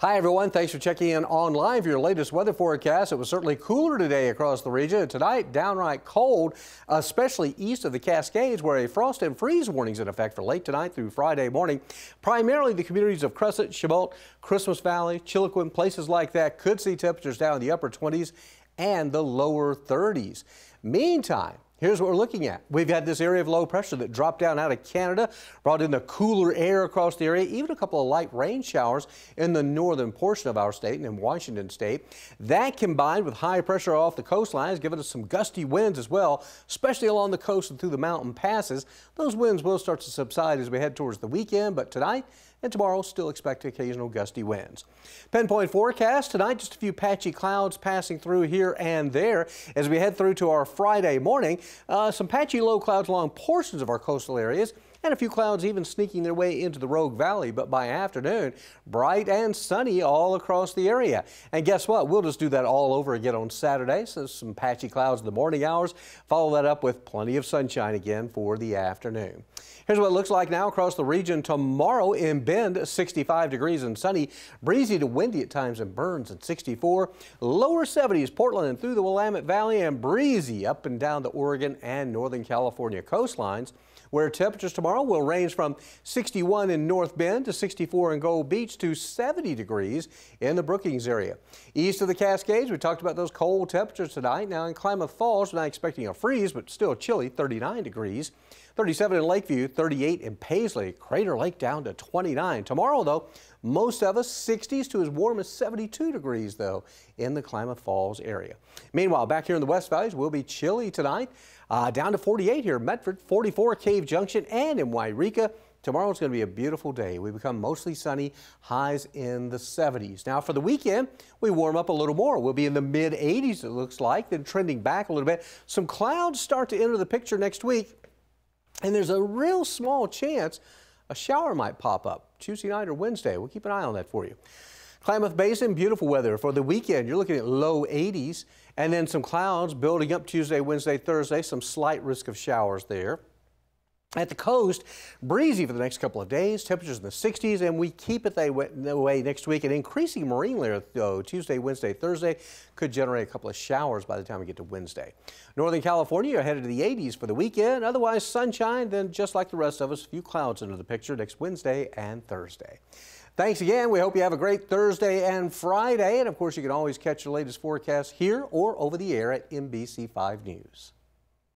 Hi, everyone. Thanks for checking in online for your latest weather forecast. It was certainly cooler today across the region. Tonight, downright cold, especially east of the Cascades, where a frost and freeze warning is in effect for late tonight through Friday morning. Primarily the communities of Crescent, Chemult, Christmas Valley, Chiloquin, places like that could see temperatures down in the upper 20s and the lower 30s. Meantime, Here's what we're looking at. We've had this area of low pressure that dropped down out of Canada, brought in the cooler air across the area, even a couple of light rain showers in the northern portion of our state and in Washington state. That combined with high pressure off the coastline has given us some gusty winds as well, especially along the coast and through the mountain passes. Those winds will start to subside as we head towards the weekend, but tonight and tomorrow still expect occasional gusty winds. Pinpoint forecast tonight, just a few patchy clouds passing through here and there as we head through to our Friday morning. Uh, some patchy low clouds along portions of our coastal areas and a few clouds even sneaking their way into the Rogue Valley. But by afternoon, bright and sunny all across the area. And guess what? We'll just do that all over again on Saturday. So some patchy clouds in the morning hours. Follow that up with plenty of sunshine again for the afternoon. Here's what it looks like now across the region tomorrow in Bend, 65 degrees and sunny, breezy to windy at times in Burns and 64, lower 70s Portland and through the Willamette Valley and breezy up and down the Oregon and Northern California coastlines where temperatures tomorrow will range from 61 in North Bend to 64 in Gold Beach to 70 degrees in the Brookings area. East of the Cascades, we talked about those cold temperatures tonight. Now in Klamath Falls, we're not expecting a freeze, but still chilly, 39 degrees. 37 in Lakeview, 38 in Paisley, Crater Lake down to 29. Tomorrow, though, most of us 60s to as warm as 72 degrees, though, in the Klamath Falls area. Meanwhile, back here in the West Valleys, we'll be chilly tonight. Uh, down to 48 here in Medford, 44 Cave Junction and in Yreka. Tomorrow is going to be a beautiful day. We become mostly sunny, highs in the 70s. Now for the weekend, we warm up a little more. We'll be in the mid 80s, it looks like, then trending back a little bit. Some clouds start to enter the picture next week, and there's a real small chance a shower might pop up Tuesday night or Wednesday. We'll keep an eye on that for you. Klamath Basin, beautiful weather for the weekend. You're looking at low 80s and then some clouds building up Tuesday, Wednesday, Thursday, some slight risk of showers there. At the coast, breezy for the next couple of days, temperatures in the 60s, and we keep it that way next week. An increasing marine layer, though, Tuesday, Wednesday, Thursday could generate a couple of showers by the time we get to Wednesday. Northern California are headed to the 80s for the weekend. Otherwise, sunshine, then just like the rest of us, a few clouds into the picture next Wednesday and Thursday. Thanks again. We hope you have a great Thursday and Friday. And of course, you can always catch your latest forecast here or over the air at NBC5 News.